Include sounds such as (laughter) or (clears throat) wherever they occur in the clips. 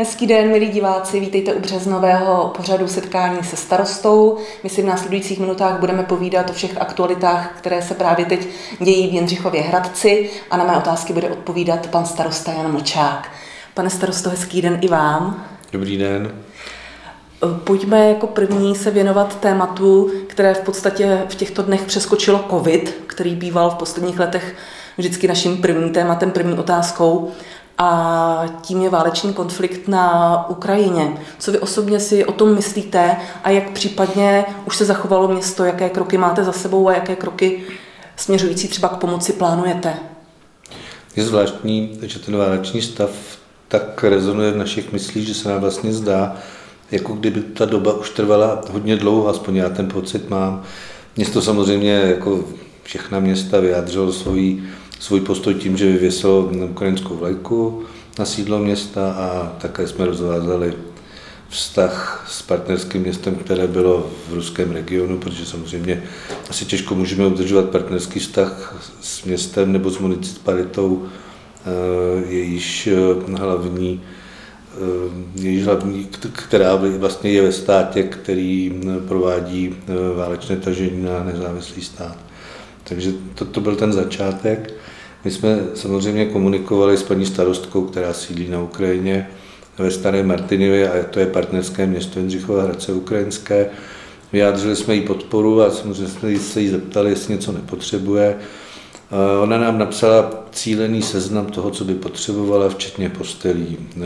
Hezký den, milí diváci, vítejte u březnového pořadu setkání se starostou. My si v následujících minutách budeme povídat o všech aktualitách, které se právě teď dějí v Jindřichově Hradci a na mé otázky bude odpovídat pan starosta Jan Mlčák. Pane starosto, hezký den i vám. Dobrý den. Pojďme jako první se věnovat tématu, které v podstatě v těchto dnech přeskočilo COVID, který býval v posledních letech vždycky naším prvním tématem, první otázkou a tím je válečný konflikt na Ukrajině. Co vy osobně si o tom myslíte a jak případně už se zachovalo město, jaké kroky máte za sebou a jaké kroky směřující třeba k pomoci plánujete? Je zvláštní, že ten válečný stav tak rezonuje v našich myslích, že se nám vlastně zdá, jako kdyby ta doba už trvala hodně dlouho, aspoň já ten pocit mám. Město samozřejmě jako všechna města vyjádřilo svoji svůj postoj tím, že vyvěsilo ukrajinskou vlajku na sídlo města a také jsme rozvázali vztah s partnerským městem, které bylo v ruském regionu, protože samozřejmě asi těžko můžeme udržovat partnerský vztah s městem nebo s municipalitou, eh, jejíž eh, hlavní, eh, jejíž hlavní, která vlastně je ve státě, který provádí válečné tažení na nezávislý stát. Takže to, to byl ten začátek. My jsme samozřejmě komunikovali s paní starostkou, která sídlí na Ukrajině ve Staré Martinově a to je partnerské město Jindřichova Hradce ukrajinské. Vyjádřili jsme jí podporu a samozřejmě jsme se jí zeptali, jestli něco nepotřebuje. Ona nám napsala cílený seznam toho, co by potřebovala, včetně postelí, e,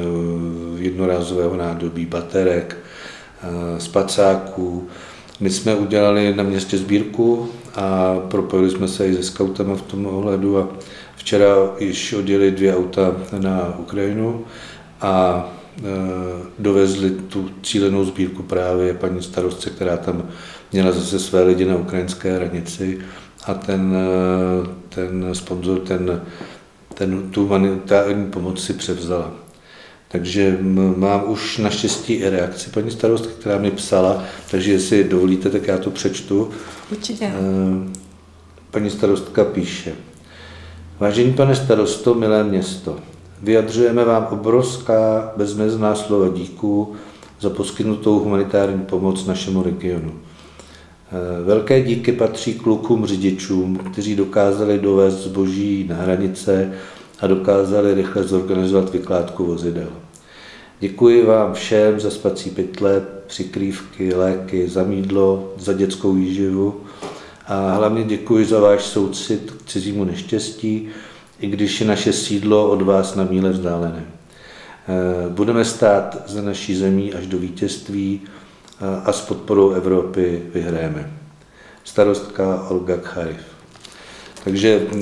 jednorázového nádobí, baterek, e, spacáků. My jsme udělali na městě sbírku a propojili jsme se i se skautama v tom ohledu a Včera již odjeli dvě auta na Ukrajinu a e, dovezli tu cílenou sbírku právě paní starostce, která tam měla zase své lidi na ukrajinské hranici a ten, e, ten sponzor ten, ten, tu humanitární pomoc si převzala. Takže mám už naštěstí i reakci paní starostky, která mi psala, takže jestli dovolíte, tak já to přečtu. Určitě. E, paní starostka píše. Vážený pane starosto, milé město, vyjadřujeme vám obrovská bezmezná slova díků za poskytnutou humanitární pomoc našemu regionu. Eh, velké díky patří klukům řidičům, kteří dokázali dovést zboží na hranice a dokázali rychle zorganizovat vykládku vozidel. Děkuji vám všem za spací pytle, přikrývky, léky, za mídlo, za dětskou výživu a hlavně děkuji za váš soucit k cizímu neštěstí, i když je naše sídlo od vás na míle vzdálené. Eh, budeme stát za naší zemí až do vítězství eh, a s podporou Evropy vyhráme. Starostka Olga Kharif. Takže eh,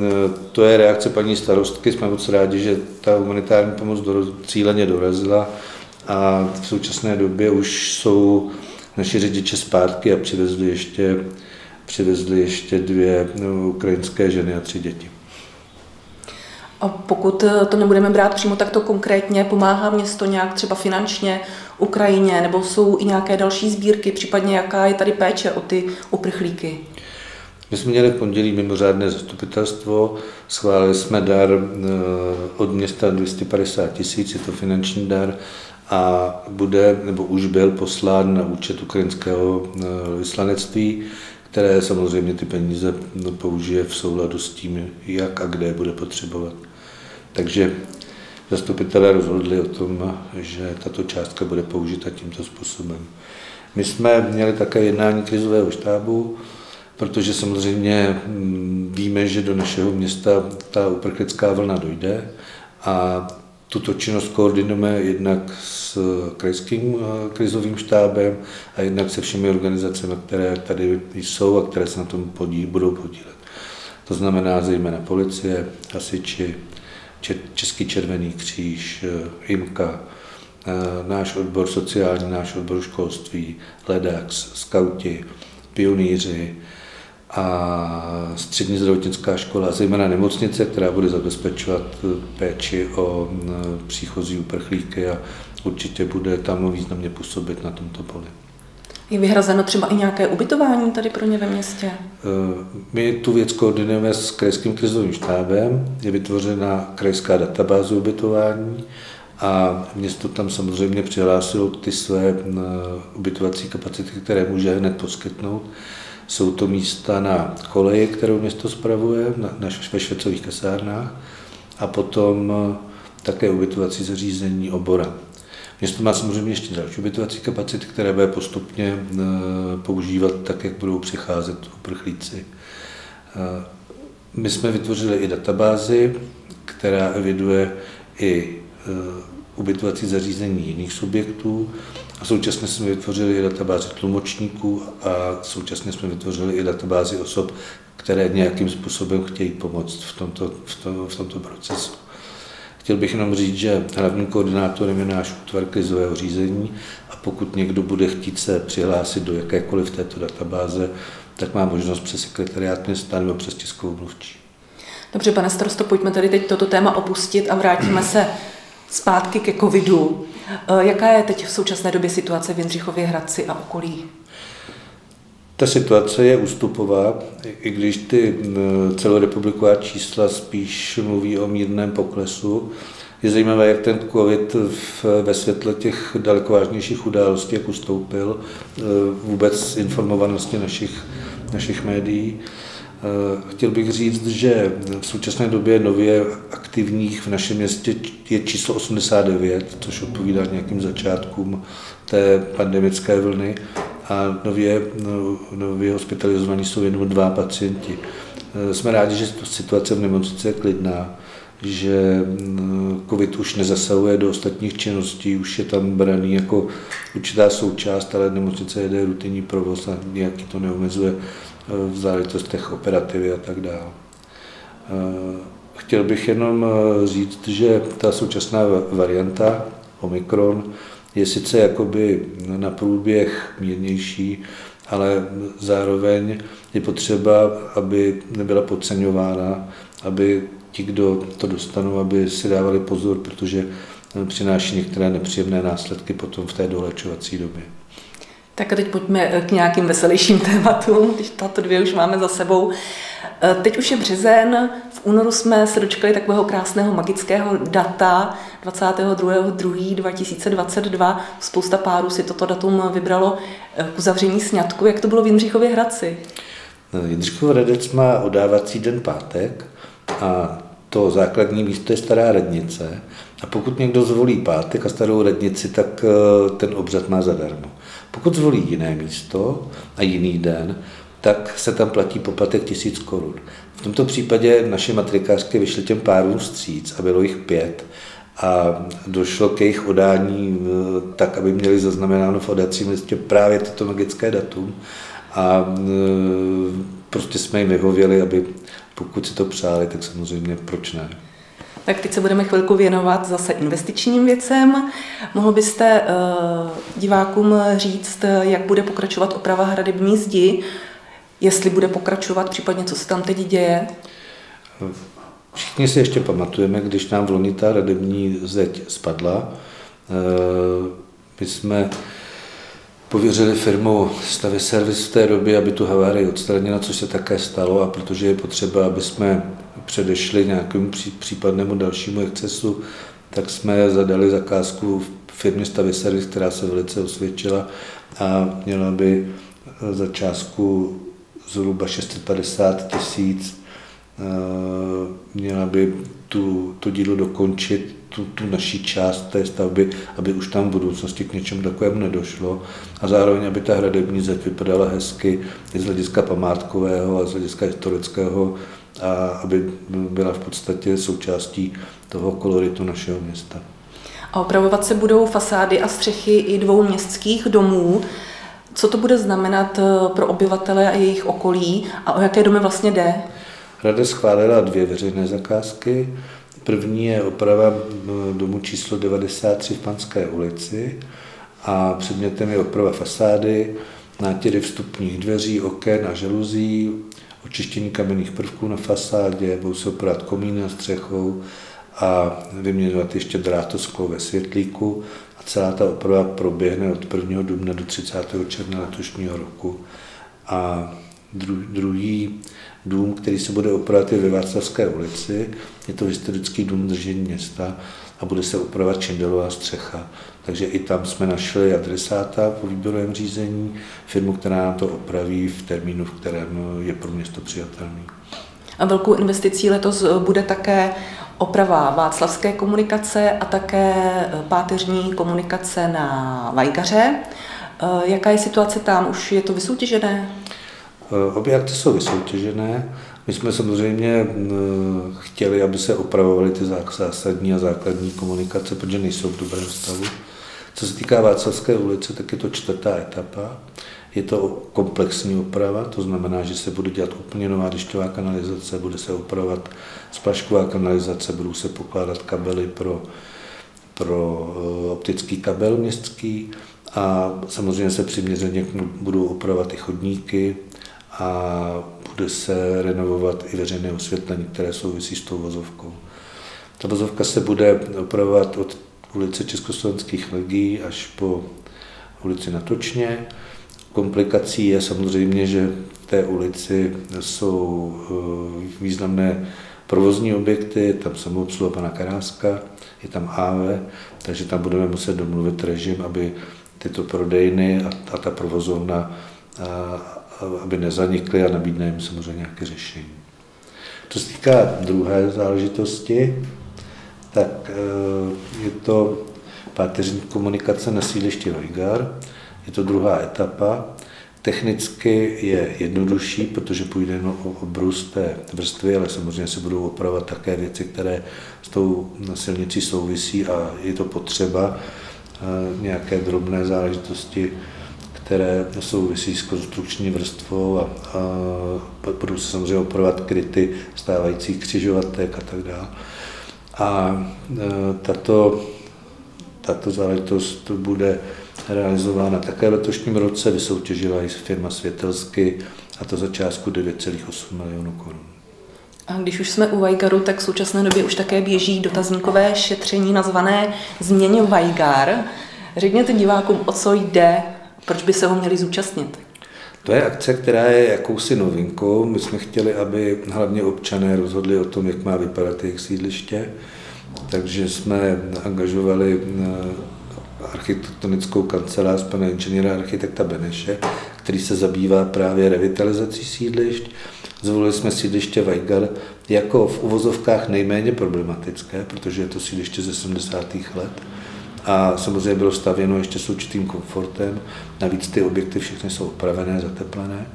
to je reakce paní starostky. Jsme moc rádi, že ta humanitární pomoc cíleně dorazila a v současné době už jsou naši řidiče zpátky a přivezli ještě přivezli ještě dvě no, ukrajinské ženy a tři děti. A pokud eh, to nebudeme brát přímo takto konkrétně, pomáhá město nějak třeba finančně Ukrajině, nebo jsou i nějaké další sbírky, případně jaká je tady péče o ty uprchlíky? My jsme měli v pondělí mimořádné zastupitelstvo, schválili jsme dar eh, od města 250 tisíc, je to finanční dar, a bude, nebo už byl poslán na účet ukrajinského eh, vyslanectví které samozřejmě ty peníze použije v souladu s tím, jak a kde bude potřebovat. Takže zastupitelé rozhodli o tom, že tato částka bude použita tímto způsobem. My jsme měli také jednání krizového štábu, protože samozřejmě mm, víme, že do našeho města ta uprchlická vlna dojde a tuto činnost koordinujeme jednak s krajským eh, krizovým štábem a jednak se všemi organizacemi, které tady jsou a které se na tom podí, budou podílet. To znamená zejména policie, hasiči, Český červený kříž, eh, IMKA, eh, náš odbor sociální, náš odbor školství, LEDAX, skauti, pionýři, a střední zdravotnická škola, zejména nemocnice, která bude zabezpečovat péči o příchozí uprchlíky a určitě bude tam významně působit na tomto poli. Je vyhrazeno třeba i nějaké ubytování tady pro ně ve městě? E, my tu věc koordinujeme s krajským krizovým štábem, je vytvořena krajská databáze ubytování a město tam samozřejmě přihlásilo ty své ubytovací kapacity, které může hned poskytnout. Jsou to místa na koleji, kterou město spravuje, na, na, ve švecových kasárnách a potom také ubytovací zařízení obora. Město má samozřejmě ještě další ubytovací kapacity, které bude postupně eh, používat tak, jak budou přicházet uprchlíci. Eh, my jsme vytvořili i databázi, která eviduje i eh, ubytovací zařízení jiných subjektů a současně jsme vytvořili i databázi tlumočníků a současně jsme vytvořili i databázi osob, které nějakým způsobem chtějí pomoct v tomto, v, tom, v tomto procesu. Chtěl bych jenom říct, že hlavním koordinátorem je náš útvar krizového řízení a pokud někdo bude chtít se přihlásit do jakékoliv této databáze, tak má možnost přes sekretariát města nebo přes tiskovou mluvčí. Dobře, pane starosto, pojďme tady teď toto téma opustit a vrátíme se zpátky ke covidu. Eh, jaká je teď v současné době situace v Jindřichově Hradci a okolí? Ta situace je ústupová, i když ty celorepubliková čísla spíš mluví o mírném poklesu. Je zajímavé, jak ten COVID v, ve světle těch daleko vážnějších událostí, jak ustoupil, e, vůbec informovanosti našich, našich médií. E, chtěl bych říct, že v současné době nově aktivních v našem městě je číslo 89, což odpovídá nějakým začátkům té pandemické vlny a nově, no, nově hospitalizovaní jsou jenom dva pacienti. Eh, jsme rádi, že situace v nemocnici je klidná, že mm, COVID už nezasahuje do ostatních činností, už je tam braný jako určitá součást, ale nemocnice jede rutinní provoz a nějaký to neomezuje eh, v záležitostech operativy a tak dále. Eh, chtěl bych jenom říct, že ta současná varianta Omikron je sice jakoby na průběh mírnější, ale zároveň je potřeba, aby nebyla podceňována, aby ti, kdo to dostanou, aby si dávali pozor, protože přináší některé nepříjemné následky potom v té dolečovací době. Tak a teď pojďme k nějakým veselějším (laughs) tématům, když tato dvě už máme za sebou. E, teď už je březen, v únoru jsme se dočkali takového krásného magického data 22.2.2022. Spousta párů si toto datum vybralo e, k uzavření sňatku. Jak to bylo v Jindřichově Hradci? No, Jindřichov Hradec má odávací den pátek a to základní místo je Stará radnice. A pokud někdo zvolí pátek a Starou radnici, tak e, ten obřad má zadarmo. Pokud zvolí jiné místo a jiný den, tak se tam platí poplatek tisíc korun. V tomto případě naše matrikářky vyšly těm párům vstříc a bylo jich pět a došlo k jejich odání eh, tak, aby měli zaznamenáno v odacím listě právě toto magické datum a eh, prostě jsme jim vyhověli, aby pokud si to přáli, tak samozřejmě proč ne. Tak teď se budeme chvilku věnovat zase investičním věcem. Mohl byste uh, divákům říct, jak bude pokračovat oprava hradební zdi, jestli bude pokračovat, případně co se tam teď děje? Všichni si ještě pamatujeme, když nám v loni ta hradební zeď spadla. Uh, my jsme pověřili firmu Stavy Service v té době, aby tu havárii odstranila, což se také stalo a protože je potřeba, aby jsme předešli nějakému případnému dalšímu excesu, tak jsme zadali zakázku firmě Stavy Service, která se velice osvědčila a měla by za částku zhruba 650 tisíc eh, měla by tu, to dílo dokončit, tu, tu naší část té stavby, aby už tam v budoucnosti k něčemu takovému nedošlo a zároveň, aby ta hradební zeď vypadala hezky i z hlediska památkového a z hlediska historického a aby byla v podstatě součástí toho koloritu našeho města. A opravovat se budou fasády a střechy i dvou městských domů. Co to bude znamenat eh, pro obyvatele a jejich okolí a o jaké domy vlastně jde? Rada schválila dvě veřejné zakázky. První je oprava domu číslo 93 v Panské ulici a předmětem je oprava fasády, nátěry vstupních dveří, oken a žaluzí, očištění kamenných prvků na fasádě, budou se opravovat komíny na střechou a vyměňovat ještě drátosklo ve světlíku a celá ta oprava proběhne od 1. dubna do 30. června letošního roku. A druhý dům, který se bude opravovat ve Václavské ulici. Je to historický dům držení města a bude se upravovat čindelová střecha. Takže i tam jsme našli adresáta po výběrovém řízení, firmu, která nám to opraví v termínu, v kterém je pro město přijatelný. A velkou investicí letos bude také oprava václavské komunikace a také páteřní komunikace na Vajgaře. Jaká je situace tam? Už je to vysoutěžené? Obě akce jsou vysoutěžené. My jsme samozřejmě chtěli, aby se opravovaly ty zásadní a základní komunikace, protože nejsou v dobrém stavu. Co se týká Václavské ulice, tak je to čtvrtá etapa. Je to komplexní oprava, to znamená, že se bude dělat úplně nová dešťová kanalizace, bude se opravovat splašková kanalizace, budou se pokládat kabely pro, pro eh, optický kabel městský a samozřejmě se přiměřeně budou opravovat i chodníky a bude se renovovat i veřejné osvětlení, které souvisí s tou vozovkou. Ta vozovka se bude opravovat od ulice Československých legií až po ulici Natočně. Komplikací je samozřejmě, že v té ulici jsou eh, významné provozní objekty, je tam samoobsluha pana Karáska, je tam AV, takže tam budeme muset domluvit režim, aby tyto prodejny a, ta provozovna aby nezanikly a nabídne jim samozřejmě nějaké řešení. Co se týká druhé záležitosti, tak eh, je to páteřní komunikace na sídlišti Vajgar, je to druhá etapa. Technicky je jednodušší, protože půjde jen o obrus té vrstvy, ale samozřejmě se budou opravovat také věci, které s tou silnicí souvisí a je to potřeba eh, nějaké drobné záležitosti, které souvisí s konstrukční vrstvou a, a budou se samozřejmě opravovat kryty stávajících křižovatek a tak dále. A e, tato, tato záležitost bude realizována také v letošním roce. Vysoutěžila i firma Světelsky a to za částku 9,8 milionů korun. A když už jsme u Vajgaru, tak v současné době už také běží dotazníkové šetření nazvané Změně Vajgar. Řekněte divákům, o co jde, proč by se ho měli zúčastnit. To je akce, která je jakousi novinkou. My jsme chtěli, aby hlavně občané rozhodli o tom, jak má vypadat jejich sídliště, takže jsme angažovali eh, architektonickou kancelář pana inženýra architekta Beneše, který se zabývá právě revitalizací sídlišť. Zvolili jsme sídliště Vajgar jako v uvozovkách nejméně problematické, protože je to sídliště ze 70. let a samozřejmě bylo stavěno ještě s určitým komfortem. Navíc ty objekty všechny jsou opravené, zateplené.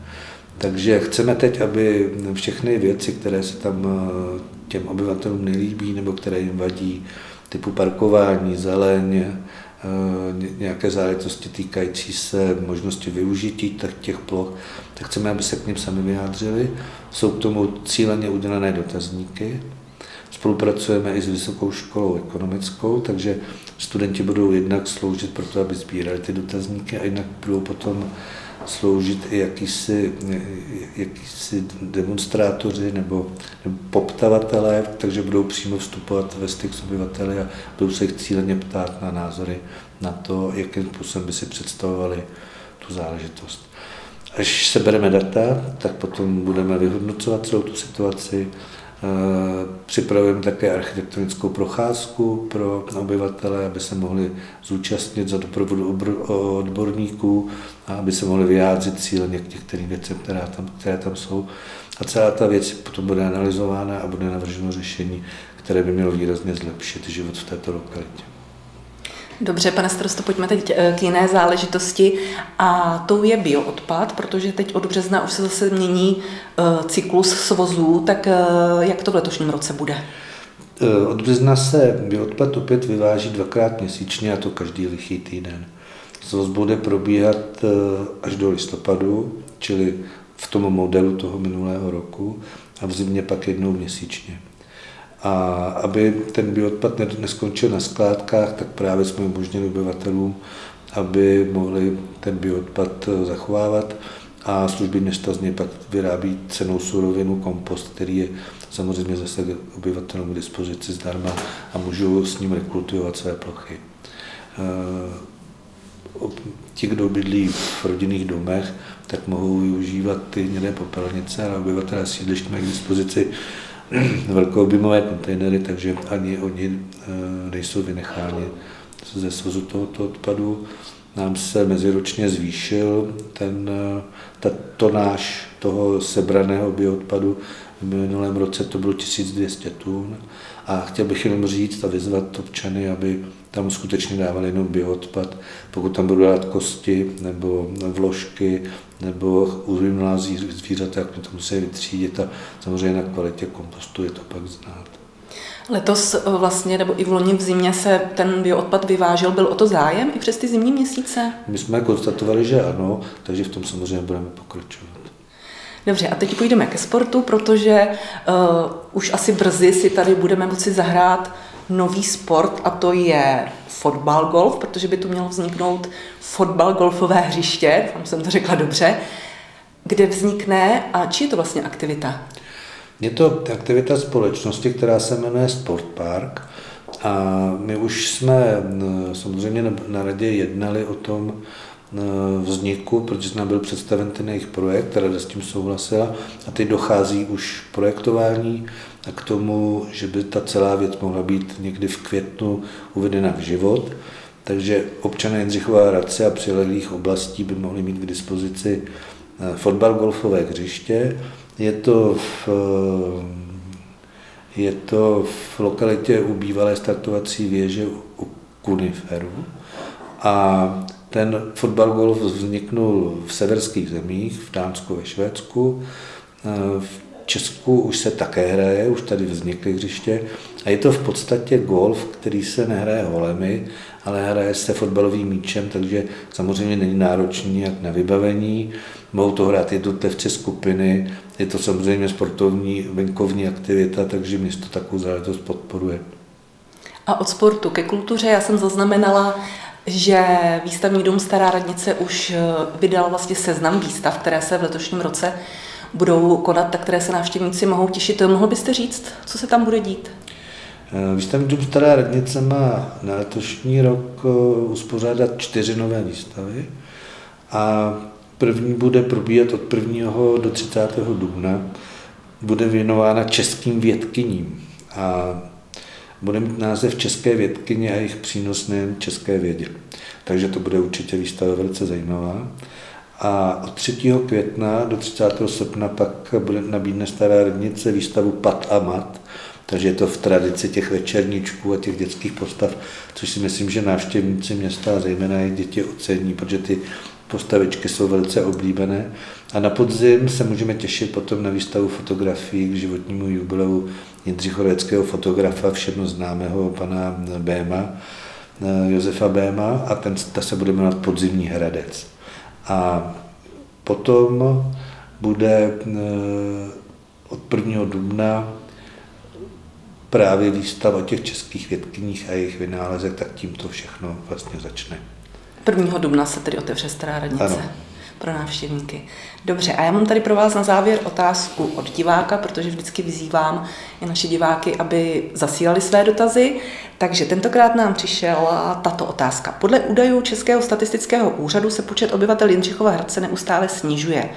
Takže chceme teď, aby všechny věci, které se tam eh, těm obyvatelům nelíbí nebo které jim vadí, typu parkování, zeleň, eh, nějaké záležitosti týkající se možnosti využití těch ploch, tak chceme, aby se k ním sami vyjádřili. Jsou k tomu cíleně udělané dotazníky, Spolupracujeme i s Vysokou školou ekonomickou, takže studenti budou jednak sloužit pro to, aby sbírali ty dotazníky a jednak budou potom sloužit i jakýsi, jakýsi demonstrátoři nebo, nebo poptavatelé, takže budou přímo vstupovat ve styk s obyvateli a budou se jich cíleně ptát na názory na to, jakým způsobem by si představovali tu záležitost. Až sebereme data, tak potom budeme vyhodnocovat celou tu situaci, připravujeme také architektonickou procházku pro obyvatele, aby se mohli zúčastnit za doprovodu odborníků a aby se mohli vyjádřit cíleně k některým věcem, které tam, které tam jsou. A celá ta věc potom bude analyzována a bude navrženo řešení, které by mělo výrazně zlepšit život v této lokalitě. Dobře, pane starosto, pojďme teď eh, k jiné záležitosti a tou je bioodpad, protože teď od března už se zase mění eh, cyklus svozů, tak eh, jak to v letošním roce bude? Od března se bioodpad opět vyváží dvakrát měsíčně a to každý lichý týden. Svoz bude probíhat až do listopadu, čili v tom modelu toho minulého roku a v zimě pak jednou měsíčně. A aby ten bioodpad neskončil na skládkách, tak právě jsme umožnili obyvatelům, aby mohli ten bioodpad eh, zachovávat a služby města z něj pak vyrábí cenou surovinu kompost, který je samozřejmě zase obyvatelům k dispozici zdarma a můžou s ním rekultivovat své plochy. Eh, ti, kdo bydlí v rodinných domech, tak mohou využívat ty hnědé popelnice, ale obyvatelé sídlišť mají k dispozici (clears throat) velkoobjemové kontejnery, takže ani oni nejsou vynecháni ze svozu tohoto odpadu. Nám se meziročně zvýšil ten, ta tonáž toho sebraného bioodpadu. V minulém roce to bylo 1200 tun. A chtěl bych jenom říct a vyzvat občany, aby tam skutečně dávali jenom bioodpad. Pokud tam budou dát kosti nebo vložky nebo uvědomilá zvířata, jak to musí vytřídit a samozřejmě na kvalitě kompostu je to pak znát. Letos eh, vlastně, nebo i v loni v zimě se ten bioodpad vyvážel, byl o to zájem i přes ty zimní měsíce? My jsme konstatovali, že ano, takže v tom samozřejmě budeme pokračovat. Dobře, a teď půjdeme ke sportu, protože uh, už asi brzy si tady budeme moci zahrát nový sport a to je fotbal golf, protože by tu mělo vzniknout fotbal golfové hřiště, tam jsem to řekla dobře, kde vznikne a či je to vlastně aktivita? Je to aktivita společnosti, která se jmenuje Sport Park a my už jsme samozřejmě na radě jednali o tom vzniku, protože nám byl představen ten jejich projekt, rada s tím souhlasila a teď dochází už projektování k tomu, že by ta celá věc mohla být někdy v květnu uvedena v život. Takže občané Jindřichova Hradce a přilehlých oblastí by mohli mít k dispozici fotbal golfové hřiště, je to v, je to v lokalitě u bývalé startovací věže u Kuniferu a ten fotbal golf vzniknul v severských zemích, v Dánsku, ve Švédsku. V Česku už se také hraje, už tady vznikly hřiště a je to v podstatě golf, který se nehraje holemi, ale hraje se fotbalovým míčem, takže samozřejmě není náročný jak na vybavení. Mohou to hrát jednotlivci skupiny, je to samozřejmě sportovní venkovní aktivita, takže město takovou záležitost podporuje. A od sportu ke kultuře já jsem zaznamenala, že výstavní dům Stará radnice už eh, vydal vlastně seznam výstav, které se v letošním roce budou konat, tak které se návštěvníci mohou těšit. Mohl byste říct, co se tam bude dít? Eh, výstavní dům Stará radnice má na letošní rok eh, uspořádat čtyři nové výstavy a první bude probíhat od 1. do 30. dubna. Bude věnována českým vědkyním a bude mít název České vědkyně a jejich přínos nejen české vědě. Takže to bude určitě výstava velice zajímavá. A od 3. května do 30. srpna pak bude nabídne Stará radnice výstavu Pat a Mat, takže je to v tradici těch večerníčků a těch dětských postav, což si myslím, že návštěvníci města a zejména i děti ocení, protože ty postavičky jsou velice oblíbené. A na podzim se můžeme těšit potom na výstavu fotografií k životnímu jubileu Jindřichoveckého fotografa, všem známého pana Béma, Josefa Béma, a ten, ta se bude jmenovat Podzimní hradec. A potom bude eh, od 1. dubna právě výstava těch českých vědkyních a jejich vynálezech, tak tím to všechno vlastně začne. 1. dubna se tedy otevře Stará radnice. Ano pro návštěvníky. Dobře, a já mám tady pro vás na závěr otázku od diváka, protože vždycky vyzývám i naše diváky, aby zasílali své dotazy. Takže tentokrát nám přišla tato otázka. Podle údajů Českého statistického úřadu se počet obyvatel Jindřichova Hradce neustále snižuje.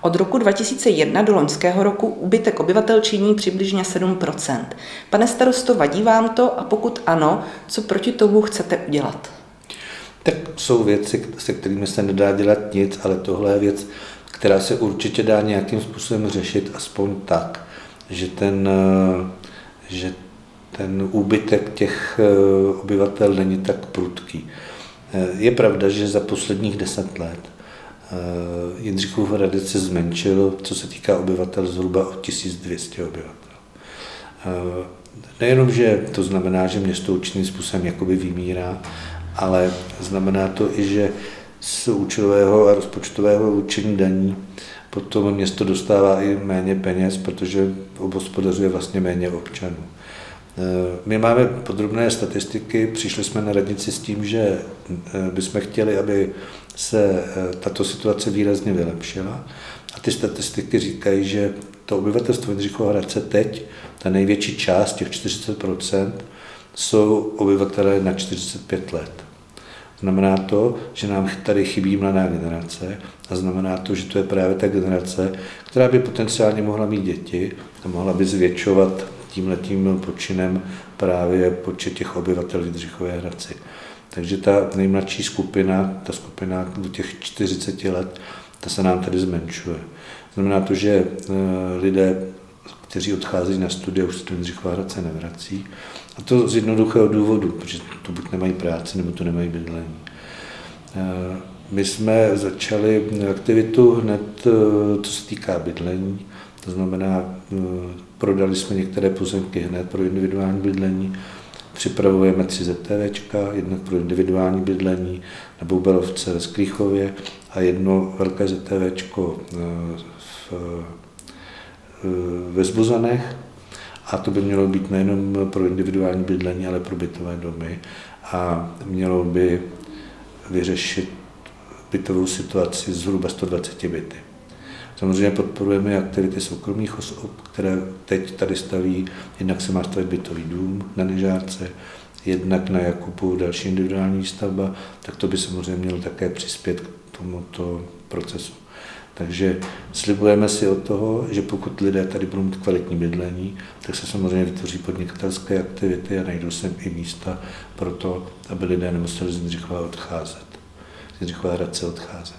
Od roku 2001 do loňského roku ubytek obyvatel činí přibližně 7% Pane starosto, vadí vám to a pokud ano, co proti tomu chcete udělat? Tak jsou věci, se kterými se nedá dělat nic, ale tohle je věc, která se určitě dá nějakým způsobem řešit, aspoň tak, že ten, eh, že ten úbytek těch eh, obyvatel není tak prudký. Eh, je pravda, že za posledních deset let Jindřichův Hradec se zmenšil, co se týká obyvatel, zhruba o 1200 obyvatel. Nejenom, že to znamená, že město určitým způsobem jakoby vymírá, ale znamená to i, že z účelového a rozpočtového určení daní potom město dostává i méně peněz, protože obhospodařuje vlastně méně občanů. Eh, my máme podrobné statistiky, přišli jsme na radnici s tím, že eh, bychom chtěli, aby se eh, tato situace výrazně vylepšila. A ty statistiky říkají, že to obyvatelstvo Jindřichova Hradce teď, ta největší část, těch 40% jsou obyvatelé na 45 let. Znamená to, že nám tady chybí mladá generace a znamená to, že to je právě ta generace, která by potenciálně mohla mít děti a mohla by zvětšovat tímhletím počinem právě počet těch obyvatel v Jindřichové Hradci. Takže ta nejmladší skupina, ta skupina do těch 40 let, ta se nám tady zmenšuje. Znamená to, že eh, lidé, kteří odcházejí na studia, už se do Jindřichova Hradce nevrací. A to z jednoduchého důvodu, protože to buď nemají práci, nebo to nemají bydlení. Eh, my jsme začali aktivitu hned, eh, co se týká bydlení, to znamená, prodali jsme některé pozemky hned pro individuální bydlení, Připravujeme tři ZTVčka, jednak pro individuální bydlení na Boubelovce ve Sklíchově a jedno velké ZTVčko eh, v, eh, ve Zbuzanech. A to by mělo být nejenom pro individuální bydlení, ale pro bytové domy. A mělo by vyřešit bytovou situaci zhruba 120 byty. Samozřejmě podporujeme aktivity soukromých osob, které teď tady staví, jednak se má stavit bytový dům na Nežárce, jednak na Jakubu další individuální stavba, tak to by samozřejmě mělo také přispět k tomuto procesu. Takže slibujeme si od toho, že pokud lidé tady budou mít kvalitní bydlení, tak se samozřejmě vytvoří podnikatelské aktivity a najdou se i místa pro to, aby lidé nemuseli z Jindřichova odcházet, z Jindřichova Hradce odcházet.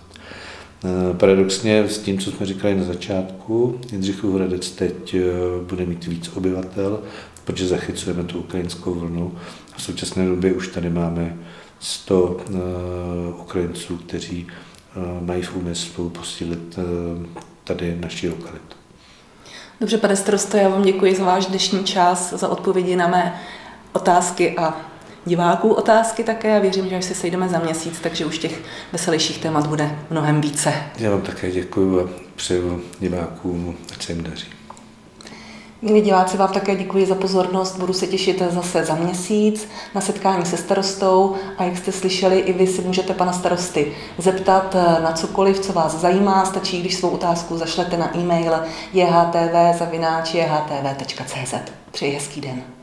Eh, paradoxně s tím, co jsme říkali na začátku, Jindřichův Hradec teď eh, bude mít víc obyvatel, protože zachycujeme tu ukrajinskou vlnu. V současné době už tady máme 100 eh, Ukrajinců, kteří mají v úmyslu posílit tady naši lokalitu. Dobře, pane starosto, já vám děkuji za váš dnešní čas, za odpovědi na mé otázky a diváků otázky také a věřím, že až se sejdeme za měsíc, takže už těch veselějších témat bude mnohem více. Já vám také děkuji a přeju divákům, ať se jim daří. Milí diváci, vám také děkuji za pozornost. Budu se těšit zase za měsíc na setkání se starostou a jak jste slyšeli, i vy si můžete pana starosty zeptat na cokoliv, co vás zajímá. Stačí, když svou otázku zašlete na e-mail jhtv.cz. Přeji hezký den.